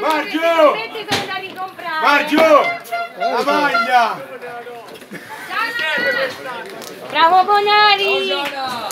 Margio! Margio! La maglia! Bravo Bonari!